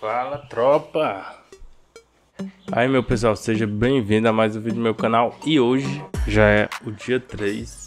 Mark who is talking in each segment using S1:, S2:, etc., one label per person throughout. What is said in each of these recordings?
S1: Fala tropa! Aí meu pessoal, seja bem-vindo a mais um vídeo do meu canal. E hoje já é o dia 3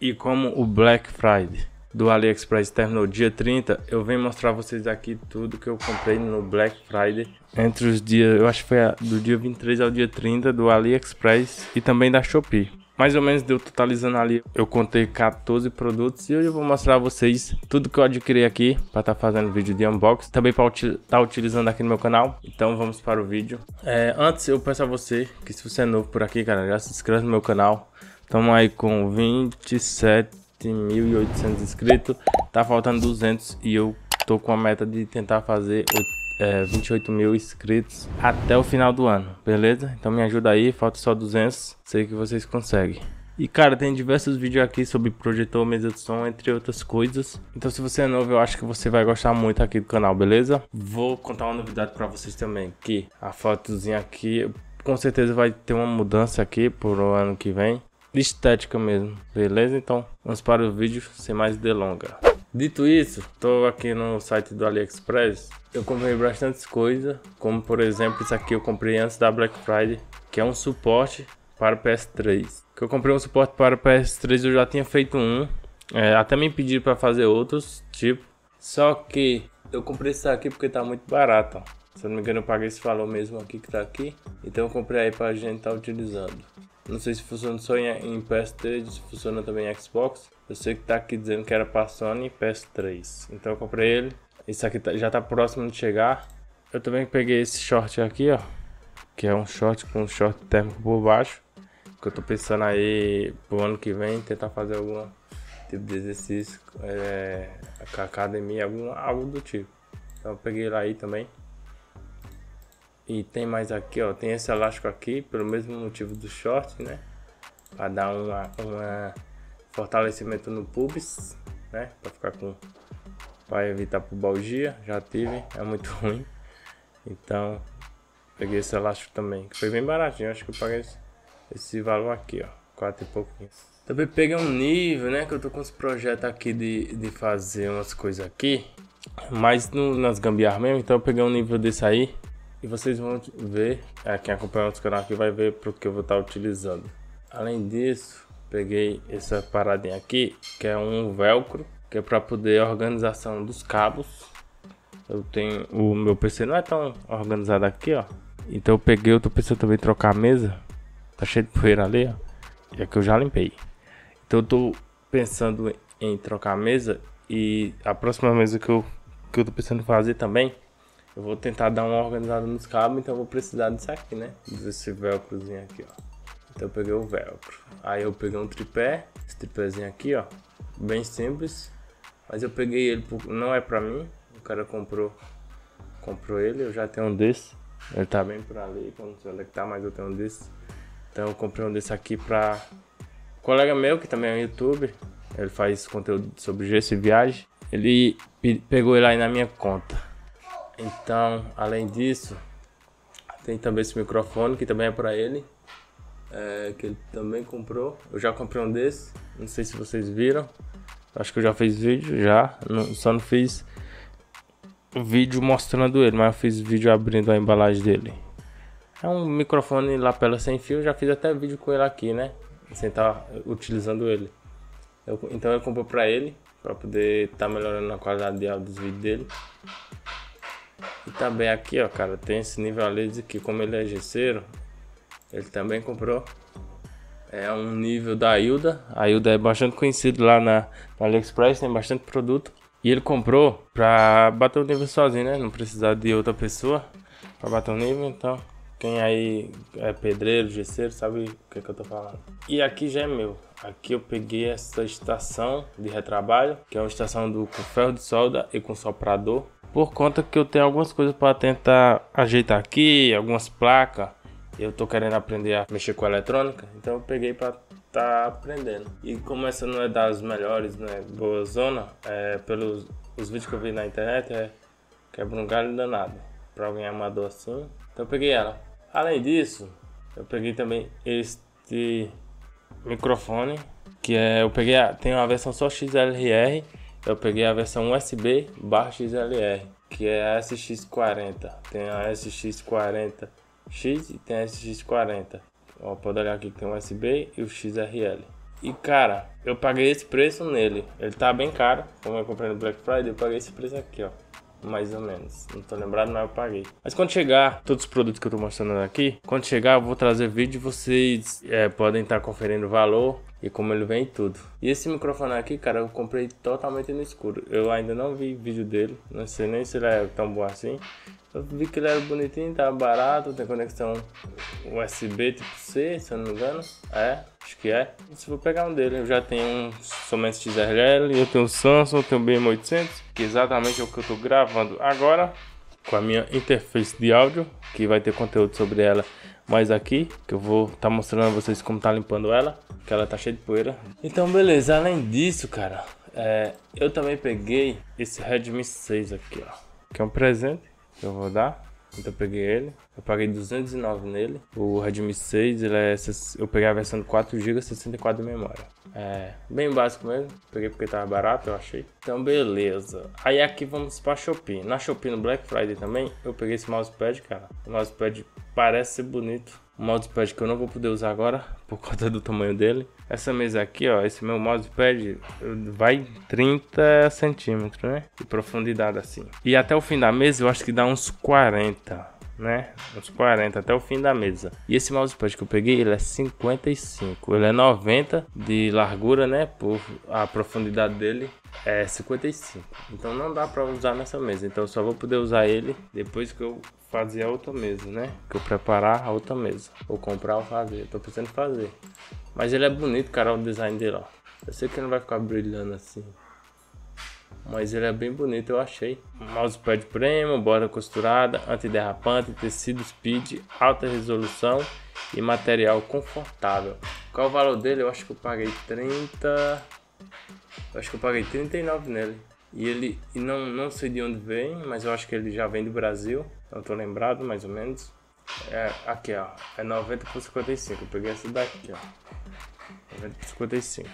S1: E como o Black Friday do AliExpress terminou dia 30 Eu venho mostrar a vocês aqui tudo que eu comprei no Black Friday Entre os dias, eu acho que foi do dia 23 ao dia 30 do AliExpress e também da Shopee mais ou menos deu totalizando ali, eu contei 14 produtos e hoje eu vou mostrar a vocês tudo que eu adquiri aqui para estar tá fazendo vídeo de unboxing, também para estar tá utilizando aqui no meu canal. Então vamos para o vídeo. É, antes eu peço a você que se você é novo por aqui, cara, já se inscreve no meu canal. Estamos aí com 27.800 inscritos, tá faltando 200 e eu tô com a meta de tentar fazer é, 28 mil inscritos até o final do ano, beleza? Então me ajuda aí, falta só 200, sei que vocês conseguem. E cara, tem diversos vídeos aqui sobre projetor, mesa de som, entre outras coisas. Então se você é novo, eu acho que você vai gostar muito aqui do canal, beleza? Vou contar uma novidade para vocês também, que a fotozinha aqui, com certeza vai ter uma mudança aqui pro ano que vem. Estética mesmo, beleza? Então vamos para o vídeo sem mais delonga. Dito isso, estou aqui no site do AliExpress. Eu comprei bastantes coisas, como por exemplo isso aqui eu comprei antes da Black Friday, que é um suporte para o PS3. Que eu comprei um suporte para o PS3, eu já tinha feito um, é, até me pediram para fazer outros, tipo. Só que eu comprei esse aqui porque tá muito barato. Ó. Se eu não me engano, eu paguei esse valor mesmo aqui que tá aqui. Então eu comprei aí pra gente estar tá utilizando. Não sei se funciona só em, em PS3, se funciona também em Xbox. Eu sei que tá aqui dizendo que era para Sony PS3. Então eu comprei ele. Isso aqui tá, já tá próximo de chegar. Eu também peguei esse short aqui, ó. Que é um short com um short térmico por baixo. Que eu tô pensando aí pro ano que vem tentar fazer algum tipo de exercício é, academia, algum, algo do tipo. Então eu peguei ele aí também. E tem mais aqui, ó. Tem esse elástico aqui, pelo mesmo motivo do short, né? Pra dar uma, uma fortalecimento no pubis, né? Pra ficar com. Pra evitar pubalgia, já tive, é muito ruim. Então, peguei esse elástico também, que foi bem baratinho. Acho que eu paguei esse, esse valor aqui, ó. Quatro e pouquinho. Também peguei um nível, né? Que eu tô com os projetos aqui de, de fazer umas coisas aqui. Mas no, nas gambiarras mesmo, então eu peguei um nível desse aí. E vocês vão ver, é, quem acompanha o canal aqui vai ver porque eu vou estar utilizando. Além disso, peguei essa paradinha aqui, que é um velcro, que é para poder organização dos cabos. Eu tenho o meu PC não é tão organizado aqui, ó. Então eu peguei, tô pensando também trocar a mesa. Tá cheio de poeira ali, ó. E aqui eu já limpei. Então eu tô pensando em trocar a mesa e a próxima mesa que eu que eu tô pensando em fazer também, eu vou tentar dar uma organizada nos cabos, então eu vou precisar disso aqui, né? Desse velcrozinho aqui, ó. Então eu peguei o velcro. Aí eu peguei um tripé, esse tripézinho aqui, ó. Bem simples. Mas eu peguei ele, por... não é pra mim. O cara comprou comprou ele, eu já tenho um desse. Ele tá bem por ali, não sei onde é tá, mas eu tenho um desse. Então eu comprei um desse aqui pra um colega meu, que também é um youtuber. Ele faz conteúdo sobre gesso e viagem. Ele pegou ele aí na minha conta. Então, além disso, tem também esse microfone que também é para ele é, que ele também comprou. Eu já comprei um desse, não sei se vocês viram. Acho que eu já fiz vídeo, já. Não, só não fiz vídeo mostrando ele, mas eu fiz vídeo abrindo a embalagem dele. É um microfone lapela sem fio, já fiz até vídeo com ele aqui, né? Sem estar tá utilizando ele. Eu, então eu comprei pra ele, pra poder estar tá melhorando a qualidade de áudio dos vídeos dele. E também aqui, ó, cara, tem esse nível ali de que como ele é gesseiro, ele também comprou. É um nível da Hilda. A Hilda é bastante conhecida lá na, na AliExpress, tem bastante produto. E ele comprou pra bater o nível sozinho, né? Não precisar de outra pessoa pra bater o nível. Então, quem aí é pedreiro, gesseiro, sabe o que, é que eu tô falando. E aqui já é meu. Aqui eu peguei essa estação de retrabalho, que é uma estação do, com ferro de solda e com soprador. Por conta que eu tenho algumas coisas para tentar ajeitar aqui, algumas placas eu tô querendo aprender a mexer com eletrônica, então eu peguei para tá aprendendo. E como essa não é das melhores, né, boa zona, é, pelos os vídeos que eu vi na internet, é quebra um galho danado para alguém amador assim. Então eu peguei ela. Além disso, eu peguei também este microfone, que é eu peguei a, tem uma versão só XLR, eu peguei a versão USB barra XLR que é a SX40. Tem a SX40X e tem a SX40. Ó, pode olhar aqui que tem o USB e o XRL. E cara, eu paguei esse preço nele. Ele tá bem caro. Como eu comprei no Black Friday, eu paguei esse preço aqui, ó. Mais ou menos. Não tô lembrado, mas eu paguei. Mas quando chegar, todos os produtos que eu tô mostrando aqui, quando chegar eu vou trazer vídeo e vocês é, podem estar tá conferindo o valor e como ele vem tudo. E esse microfone aqui, cara, eu comprei totalmente no escuro. Eu ainda não vi vídeo dele, não sei nem se ele é tão bom assim. Eu vi que ele era bonitinho, tava barato, tem conexão USB tipo C, se eu não me engano. É, acho que é. Se vou pegar um dele, eu já tenho um somente XRL, eu tenho o Samsung, eu tenho o BM800, que é exatamente é o que eu tô gravando agora com a minha interface de áudio, que vai ter conteúdo sobre ela mais aqui, que eu vou estar tá mostrando a vocês como tá limpando ela, que ela tá cheia de poeira. Então beleza, além disso, cara, é, eu também peguei esse Redmi 6 aqui, ó, que é um presente eu vou dar. Então eu peguei ele, eu paguei 209 nele. O Redmi 6, ele é, eu peguei a versão de 4 GB, 64 de memória. É, bem básico mesmo. Peguei porque tava barato, eu achei. Então beleza. Aí aqui vamos pra Shopee. Na Shopee no Black Friday também, eu peguei esse mousepad, cara. O mousepad parece ser bonito. O mousepad que eu não vou poder usar agora, por conta do tamanho dele. Essa mesa aqui, ó, esse meu mousepad vai 30 centímetros, né? De profundidade assim. E até o fim da mesa eu acho que dá uns 40 né? Uns 40 até o fim da mesa. E esse mousepad que eu peguei, ele é 55. Ele é 90 de largura, né? Por a profundidade dele é 55. Então não dá para usar nessa mesa. Então eu só vou poder usar ele depois que eu fazer a outra mesa, né? Que eu preparar a outra mesa. Ou comprar ou fazer. tô pensando em fazer. Mas ele é bonito, cara, o design dele, ó. Eu sei que ele não vai ficar brilhando assim. Mas ele é bem bonito, eu achei. Mousepad premium, borda costurada, antiderrapante, tecido speed, alta resolução e material confortável. Qual o valor dele? Eu acho que eu paguei 30... Eu acho que eu paguei 39 nele. E ele, e não, não sei de onde vem, mas eu acho que ele já vem do Brasil. Não tô lembrado, mais ou menos. É, aqui, ó. É 90 por 55. Eu peguei essa daqui, ó. 90 por 55.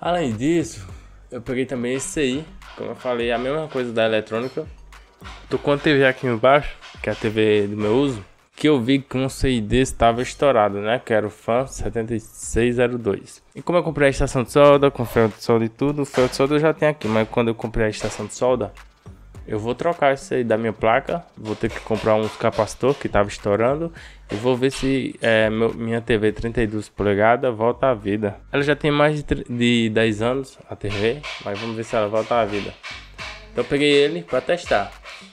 S1: Além disso, eu peguei também esse aí. Como eu falei, a mesma coisa da eletrônica. Tô com a TV aqui embaixo, que é a TV do meu uso. Que eu vi que um CID estava estourado, né? Que era o FAN 7602. E como eu comprei a estação de solda, com ferro de solda e tudo, o ferro de solda eu já tenho aqui. Mas quando eu comprei a estação de solda, eu vou trocar isso aí da minha placa. Vou ter que comprar uns capacitor que tava estourando. E vou ver se é, meu, minha TV 32 polegadas volta à vida. Ela já tem mais de, de 10 anos, a TV. Mas vamos ver se ela volta à vida. Então peguei ele para testar.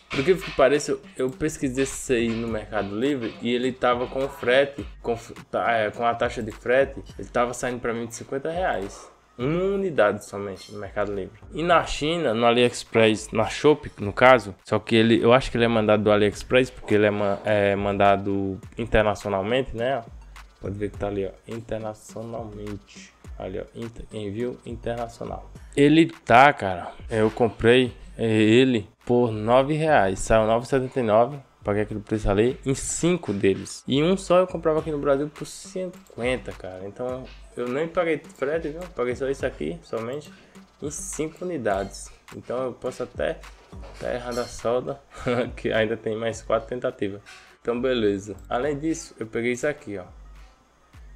S1: Por que que pareça, eu pesquisei isso aí no Mercado Livre e ele tava com frete, com, tá, é, com a taxa de frete, ele tava saindo para mim de 50 reais uma unidade somente no Mercado Livre. E na China, no AliExpress, na Shopee, no caso, só que ele, eu acho que ele é mandado do AliExpress porque ele é, é mandado internacionalmente, né? Pode ver que tá ali, ó, internacionalmente. Ali, ó, inter, envio internacional. Ele tá, cara, eu comprei ele por nove reais, saiu 9,79 paguei aquele preço ali em cinco deles. E um só eu comprava aqui no Brasil por 150, cara. Então eu nem paguei frete, viu? Paguei só isso aqui, somente, em cinco unidades. Então eu posso até tá errado a solda, que ainda tem mais quatro tentativas. Então beleza. Além disso, eu peguei isso aqui, ó.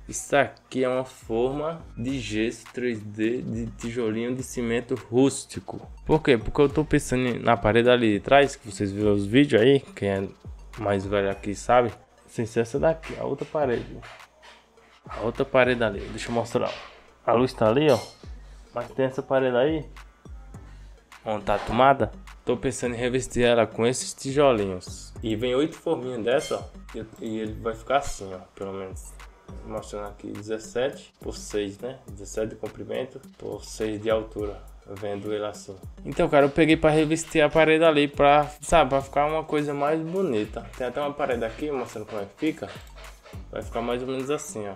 S1: Isso aqui é uma forma de gesso 3D de tijolinho de cimento rústico. Por quê? Porque eu tô pensando na parede ali de trás, que vocês viram os vídeos aí, quem é mais velho aqui sabe. Sem ser essa daqui, a outra parede. A outra parede ali, deixa eu mostrar. A luz tá ali, ó. Mas tem essa parede aí. Onde tá a tomada. Tô pensando em revestir ela com esses tijolinhos. E vem oito forminhas dessa, ó. E ele vai ficar assim, ó, pelo menos mostrando aqui 17 por 6, né? 17 de comprimento por 6 de altura. Vendo ele assim. Então, cara, eu peguei para revestir a parede ali pra, sabe, pra ficar uma coisa mais bonita. Tem até uma parede aqui mostrando como é que fica. Vai ficar mais ou menos assim, ó.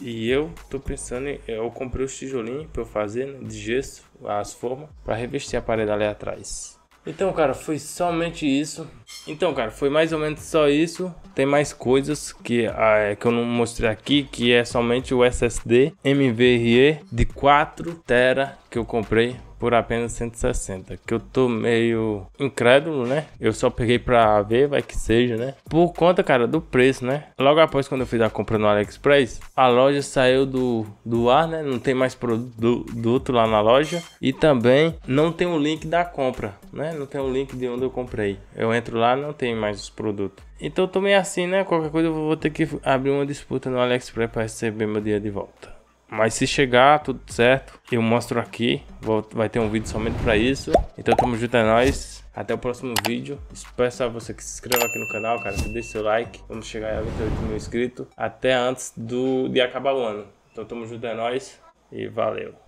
S1: E eu tô pensando em. Eu comprei os tijolinhos pra eu fazer, né, de gesso, as formas, para revestir a parede ali atrás. Então, cara, foi somente isso. Então, cara, foi mais ou menos só isso. Tem mais coisas que, ah, que eu não mostrei aqui, que é somente o SSD MVRE de 4 TB que eu comprei por apenas 160. Que eu tô meio incrédulo, né? Eu só peguei pra ver, vai que seja, né? Por conta, cara, do preço, né? Logo após quando eu fiz a compra no AliExpress, a loja saiu do, do ar, né? Não tem mais produto lá na loja. E também não tem o link da compra, né? Não tem o link de onde eu comprei. Eu entro lá, não tem mais os produtos. Então eu tô meio assim, né? Qualquer coisa eu vou ter que abrir uma disputa no AliExpress para receber meu dia de volta. Mas se chegar tudo certo, eu mostro aqui. Vou, vai ter um vídeo somente para isso. Então tamo junto, é nóis. Até o próximo vídeo. Peço a você que se inscreva aqui no canal, cara. Que deixe seu like. Vamos chegar a 28 mil inscritos. Até antes do, de acabar o ano. Então tamo junto, é nóis. E valeu.